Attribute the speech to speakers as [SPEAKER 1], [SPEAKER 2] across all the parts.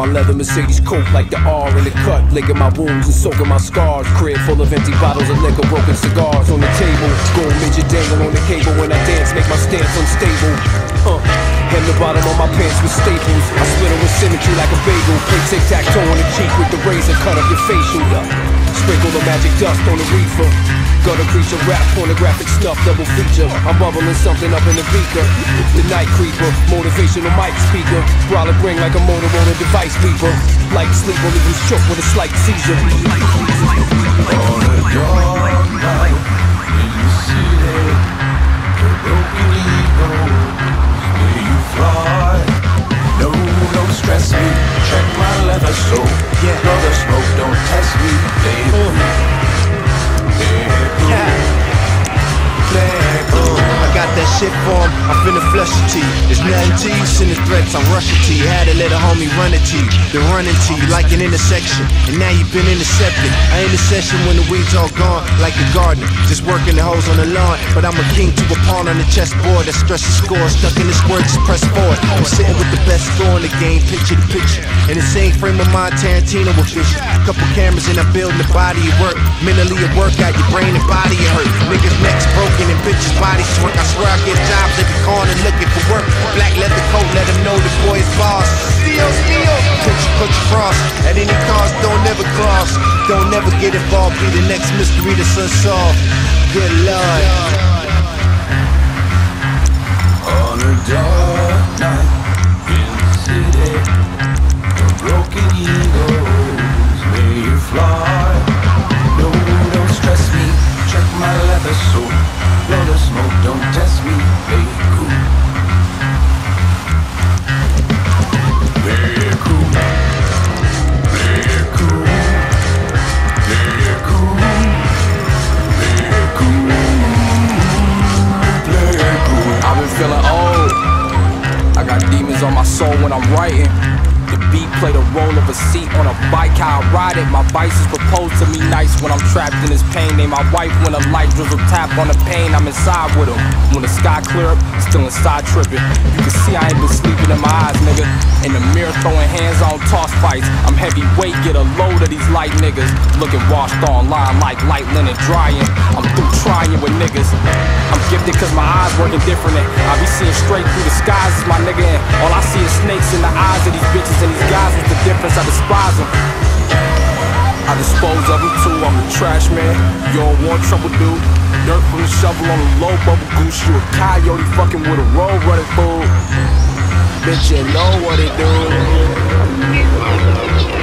[SPEAKER 1] my leather Mercedes coupe like the R in the cut, licking my wounds and soaking my scars. Crib full of empty bottles of liquor, broken cigars on the table. Gold midget dangle on the cable when I dance, make my stance unstable. Uh, and the bottom of my pants with staples. I split it with symmetry like a bagel. Play tic tac toe on the cheek with the razor, cut up your facial. Sprinkle the magic dust on the reefer. Gutter creature, rap, pornographic snuff, double feature. I'm bubbling something up in the beaker. The night creeper, motivational mic speaker. Brawler bring like a Motorola device beeper. Like sleep, or even shook with a slight seizure.
[SPEAKER 2] On night in the city, the broken eagles may you fly. No, don't stress me. Check my leather so yeah. Blow the smoke, don't test me, baby.
[SPEAKER 3] Got that shit for him, I'm finna flush it to you. There's nothing to you, sending threats, I'm rushing to you. Had to let a homie run it to you. Been running to you like an intersection, and now you've been intercepted. I ain't a session when the weeds all gone, like a gardener. Just working the hoes on the lawn, but I'm a king to a pawn on the chessboard. That stresses score, stuck in this word, just press forward. I'm sitting with the best score in the game, picture to picture. In the same frame of mind, Tarantino with vision. Couple cameras and I'm building the body of work. Mentally a workout, your brain and body hurt. Niggas necks broken and bitches bodies twerk. I swear I get jobs every corner looking for work. Black leather coat, let them know the boy is boss. Steal, steal, put your, put you cross. At any cost, don't never cross. Don't never get involved, be the next mystery that's unsolved. Good lord.
[SPEAKER 2] On a dark night in the city, the broken eagles may you fly. No, don't stress me. Check my leather so
[SPEAKER 1] my wife when a light drizzle tap on the pain. I'm inside with them. When the sky clear up, still inside tripping. You can see I ain't been sleeping in my eyes, nigga. In the mirror throwing hands on toss fights. I'm heavyweight, get a load of these light niggas. Looking washed online like light linen drying. I'm through trying with niggas. I'm gifted cause my eyes working different. And I be seeing straight through the skies as my nigga. And all I see is snakes in the eyes of these bitches and these guys. What's the difference? I despise them. I dispose of them too. I'm the trash man. You don't want trouble, dude. Dirt from the shovel on a low bubble goose. You a coyote fucking with a road running fool. Bitch, you know what it do.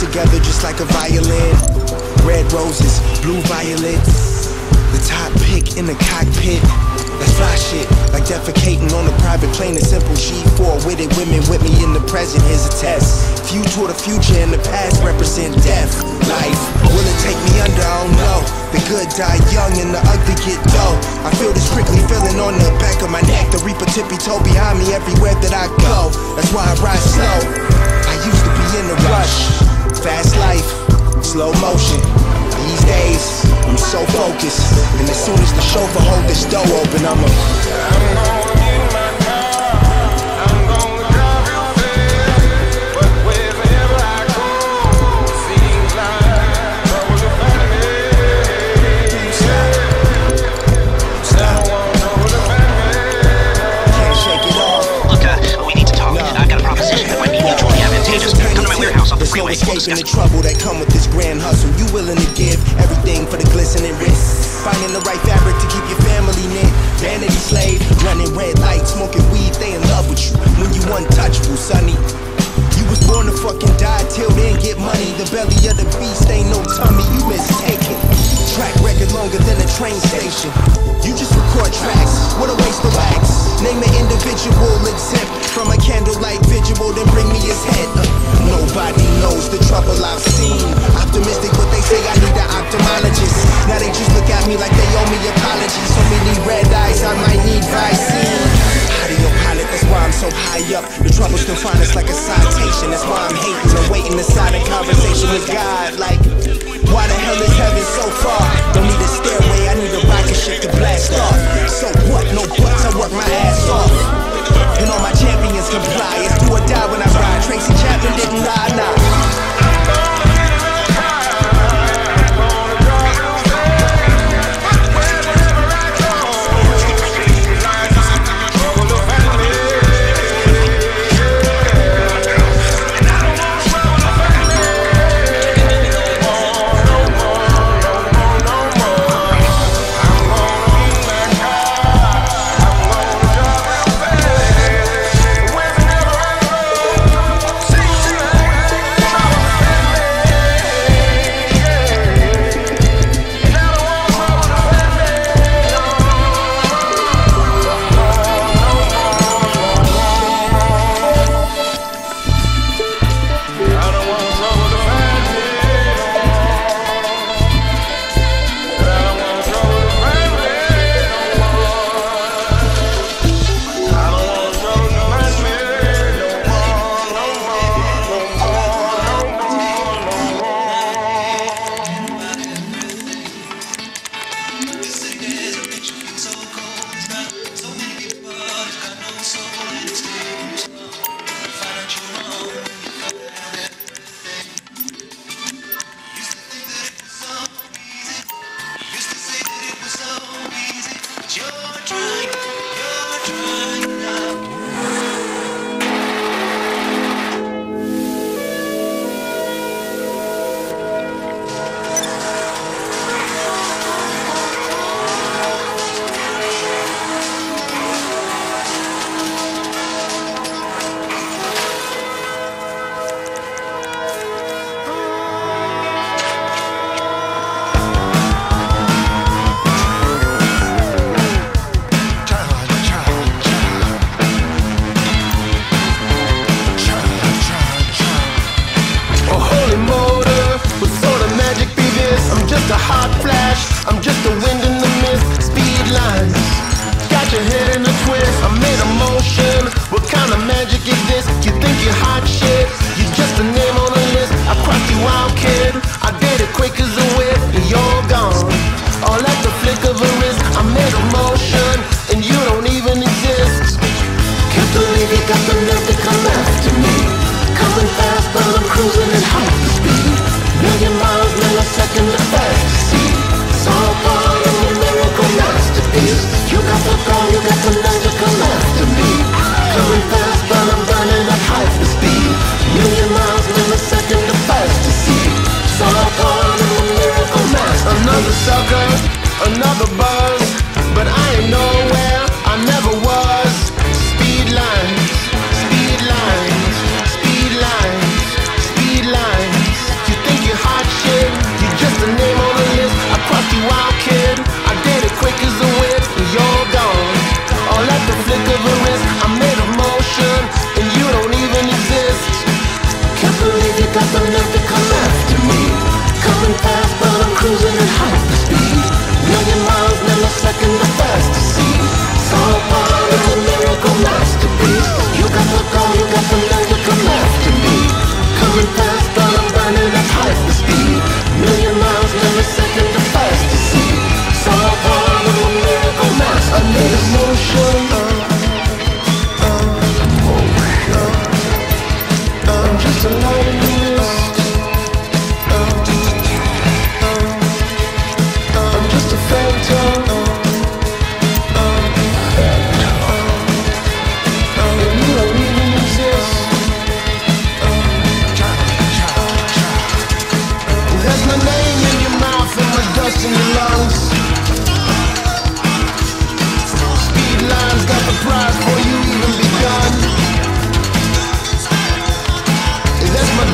[SPEAKER 3] Together just like a violin. Red roses, blue violets. The top pick in the cockpit. That's fly shit, like defecating on a private plane. A simple G4 witted women with me in the present. Here's a test. View toward the future and the past represent death. Life, will it take me under? I don't know. The good die young and the ugly get dull. I feel this prickly feeling on the back of my neck. The reaper tippy toe behind me everywhere that I go. That's why I ride slow. I used to be in a rush. Fast life, slow motion. These days, I'm so focused. And as soon as the chauffeur hold this door open, I'm train station. You just record tracks, what a waste of wax. Name an individual exempt from a candlelight visual, then bring me his head. Uh, nobody knows the trouble I've seen. Optimistic, but they say I need an ophthalmologist. Now they just look at me like they owe me apologies. So many red eyes, I might need Visine. Pilot, that's why I'm so high up. The troubles still find us like a citation. That's why I'm hating and waiting inside a conversation with God. Like, why the hell is heaven so far? off. So what? No buts, I work my ass off. And all my champions comply. It's do or die when I ride. Tracy Chapman
[SPEAKER 4] did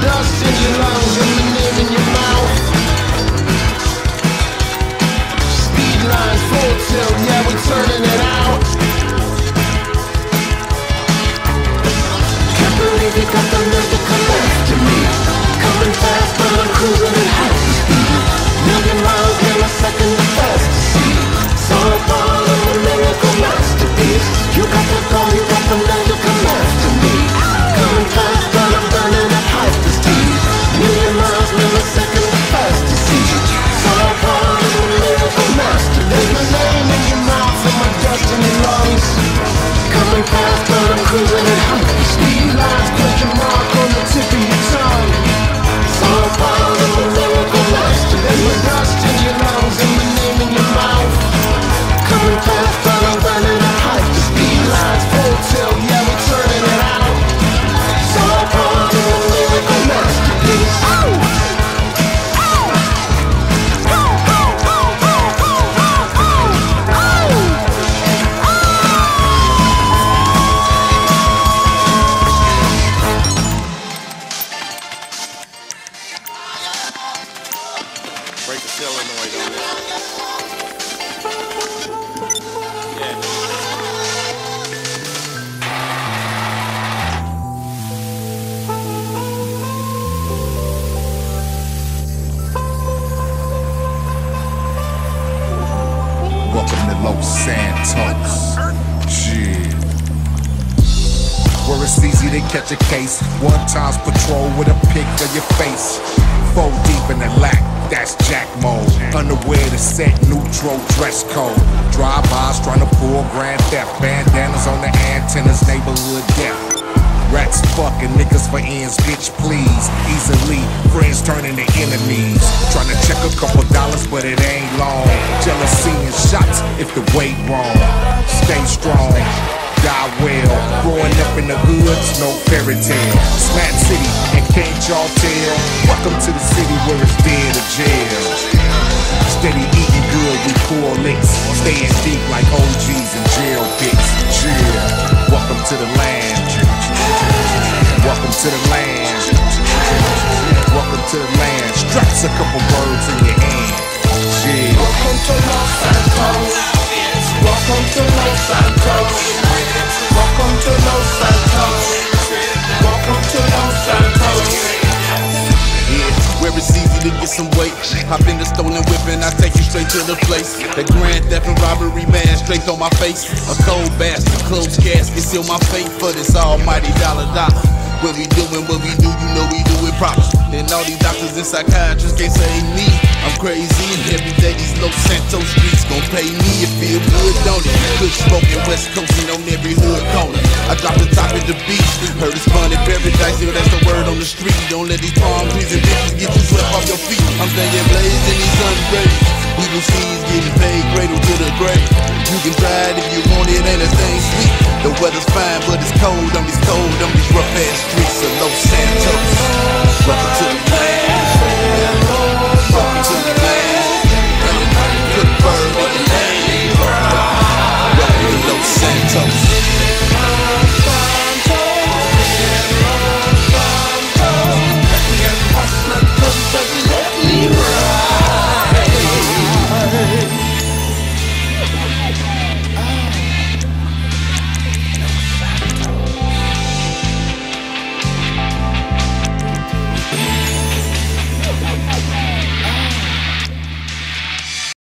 [SPEAKER 4] dust in your lungs
[SPEAKER 5] catch a case. One times patrol with a pic of your face. Four deep in the lack, that's Jack mode. Underwear to set neutral dress code. Drive-bys trying to pull grand theft. Bandanas on the antennas, neighborhood death. Rats fucking niggas for ends, bitch, please. Easily, friends turning to enemies. Trying to check a couple dollars, but it ain't long. Jealousy and shots if the weight wrong. Stay strong, die well. Growing up in the hoods, no fairy tale. Smat City, and can't y'all tell? Welcome to the city where it's dead or jail. Steady eating good, we pour licks. Staying deep like OGs and jail pits. Chill. Welcome to the land. Welcome to the land. Welcome to the land. Straps a couple words in your hand.
[SPEAKER 4] Welcome to Los Santos. Welcome to Los Santos. Welcome to Los Santos. Welcome to Los Santos.
[SPEAKER 6] Yeah, where it's easy to get some weight. Hop in the stolen whip and I take you straight to the place. The grand theft and robbery man straight on my face. A cold bastard, closed casket, seal my fate for this almighty dollar dollar. What we doing, what we do, you know we do it proper. And all these doctors and psychiatrists can't save me. I'm crazy and every day these Los Santos streets gon' pay me. It feel good, don't it? Good smoking West Coastin' on every hood corner. I drop the top of the beach. Heard it's fun in paradise, yo, that's the word on the street. Don't let these palm trees and bitches get you swept off your feet. I'm staying blazed in these sun rays. Evil seeds getting paid, cradle to the grave. You can try it if you want it, ain't a thing sweet. The weather's fine, but it's cold on these cold on these rough ass streets. Welcome to the land.